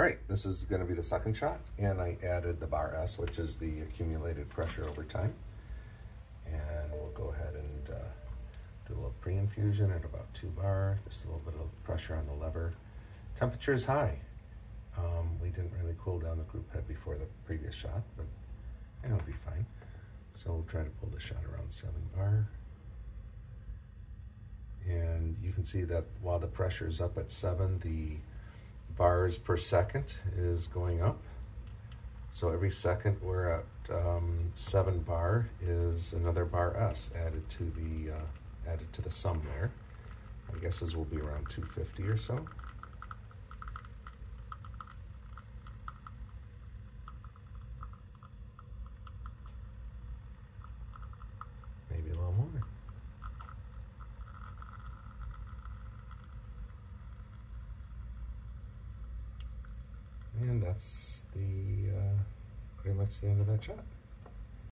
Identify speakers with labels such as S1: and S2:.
S1: All right, this is gonna be the second shot, and I added the bar S, which is the accumulated pressure over time. And we'll go ahead and uh, do a little pre-infusion at about two bar, just a little bit of pressure on the lever. Temperature is high. Um, we didn't really cool down the group head before the previous shot, but it'll be fine. So we'll try to pull the shot around seven bar. And you can see that while the pressure is up at seven, the bars per second is going up. So every second we're at um, seven bar is another bar S added to the uh, added to the sum there. My guesses will be around 250 or so. Maybe a little more. And that's the uh, pretty much the end of that shot.